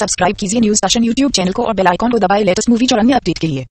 Subscribe कीजिए news fashion YouTube channel को और बेल आइकॉन को दबाए। लेटेस्ट मूवी और अन्य अपडेट के लिए।